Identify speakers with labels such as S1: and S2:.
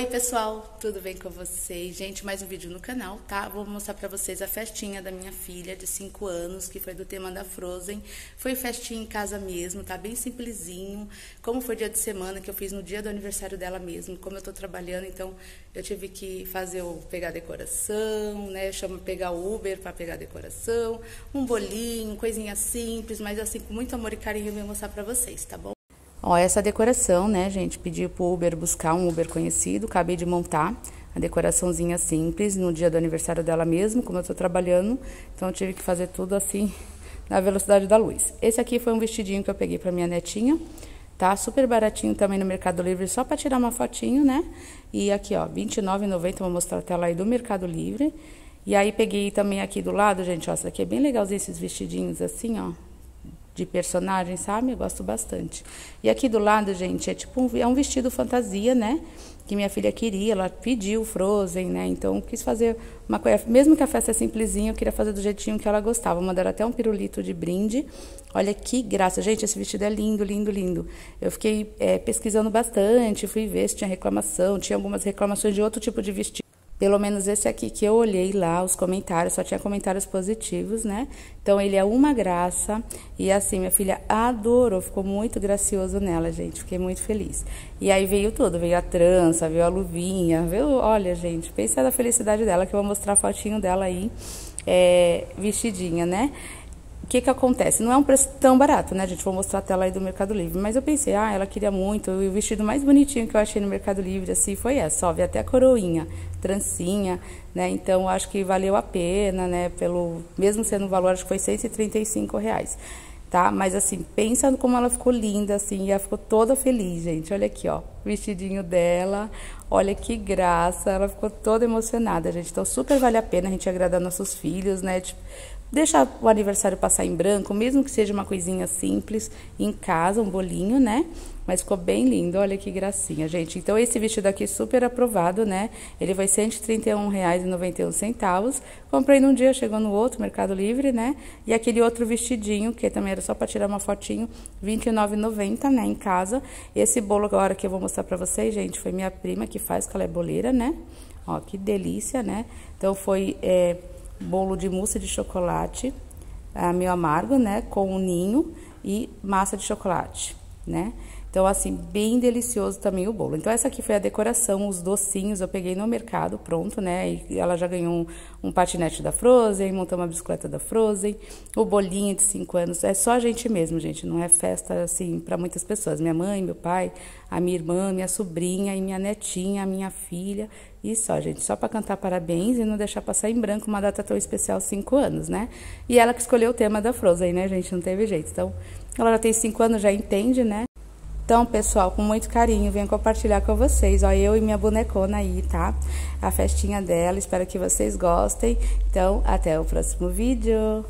S1: Oi pessoal, tudo bem com vocês? Gente, mais um vídeo no canal, tá? Vou mostrar pra vocês a festinha da minha filha de 5 anos, que foi do tema da Frozen. Foi festinha em casa mesmo, tá? Bem simplesinho. Como foi dia de semana, que eu fiz no dia do aniversário dela mesmo. Como eu tô trabalhando, então eu tive que fazer o pegar decoração, né? Chama pegar Uber pra pegar decoração. Um bolinho, coisinha simples, mas assim, com muito amor e carinho eu vou mostrar pra vocês, tá bom? Ó, essa decoração, né, gente? Pedi pro Uber buscar um Uber conhecido, acabei de montar a decoraçãozinha simples no dia do aniversário dela mesmo, como eu tô trabalhando, então eu tive que fazer tudo assim na velocidade da luz. Esse aqui foi um vestidinho que eu peguei pra minha netinha, tá? Super baratinho também no Mercado Livre, só pra tirar uma fotinho, né? E aqui, ó, R$29,90, vou mostrar a tela aí do Mercado Livre. E aí peguei também aqui do lado, gente, ó, essa aqui é bem legalzinho esses vestidinhos assim, ó, de personagem, sabe? Eu gosto bastante. E aqui do lado, gente, é tipo um, é um vestido fantasia, né? Que minha filha queria, ela pediu Frozen, né? Então quis fazer uma coisa, mesmo que a festa é simplesinha, eu queria fazer do jeitinho que ela gostava. Mandaram até um pirulito de brinde. Olha que graça, gente, esse vestido é lindo, lindo, lindo. Eu fiquei é, pesquisando bastante, fui ver se tinha reclamação, tinha algumas reclamações de outro tipo de vestido. Pelo menos esse aqui que eu olhei lá, os comentários, só tinha comentários positivos, né? Então ele é uma graça. E assim, minha filha adorou, ficou muito gracioso nela, gente. Fiquei muito feliz. E aí veio tudo, veio a trança, veio a luvinha, veio. Olha, gente, pensa na felicidade dela, que eu vou mostrar a fotinho dela aí, é, vestidinha, né? Que que acontece? Não é um preço tão barato, né, gente? Vou mostrar a tela aí do Mercado Livre. Mas eu pensei, ah, ela queria muito. E o vestido mais bonitinho que eu achei no Mercado Livre, assim, foi essa. Ó, vi até a coroinha, trancinha, né? Então, acho que valeu a pena, né? Pelo, mesmo sendo o valor, acho que foi 135 reais. Tá? Mas assim, pensa como ela ficou linda, assim, e ela ficou toda feliz, gente. Olha aqui, ó, vestidinho dela. Olha que graça, ela ficou toda emocionada, gente. Então, super vale a pena a gente agradar nossos filhos, né? Tipo, Deixa o aniversário passar em branco, mesmo que seja uma coisinha simples, em casa, um bolinho, né? Mas ficou bem lindo, olha que gracinha, gente. Então, esse vestido aqui super aprovado, né? Ele vai R$ 131,91. Comprei num dia, chegou no outro, Mercado Livre, né? E aquele outro vestidinho, que também era só para tirar uma fotinho, R$ 29,90, né? Em casa. Esse bolo agora que eu vou mostrar para vocês, gente, foi minha prima que faz, que ela é boleira, né? Ó, que delícia, né? Então, foi... É, bolo de mousse de chocolate, ah, meio amargo, né, com um ninho e massa de chocolate, né? Então, assim, bem delicioso também o bolo. Então, essa aqui foi a decoração, os docinhos eu peguei no mercado, pronto, né? E ela já ganhou um, um patinete da Frozen, montou uma bicicleta da Frozen, o bolinho de 5 anos. É só a gente mesmo, gente, não é festa, assim, para muitas pessoas. Minha mãe, meu pai, a minha irmã, minha sobrinha e minha netinha, a minha filha. E só, gente, só para cantar parabéns e não deixar passar em branco uma data tão especial, 5 anos, né? E ela que escolheu o tema da Frozen, né, gente? Não teve jeito. Então, ela já tem 5 anos, já entende, né? Então, pessoal, com muito carinho, venho compartilhar com vocês. Ó, eu e minha bonecona aí, tá? A festinha dela, espero que vocês gostem. Então, até o próximo vídeo.